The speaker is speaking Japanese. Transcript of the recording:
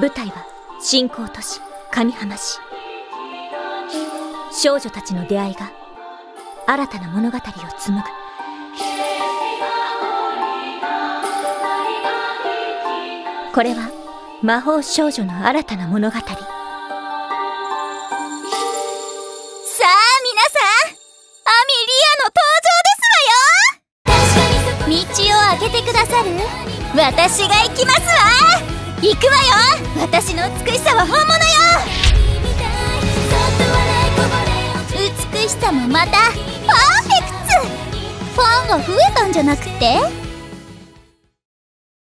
舞台は新興都市上浜市少女たちの出会いが新たな物語を紡ぐ。これは魔法少女の新たな物語。さあ皆さんアミリアの登場ですわよ。道を開けてくださる。私が行きますわ。くわよ。私の美しさは本物よ。美しさもまたパーフェクトファンが増えたんじゃなくて？